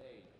aid.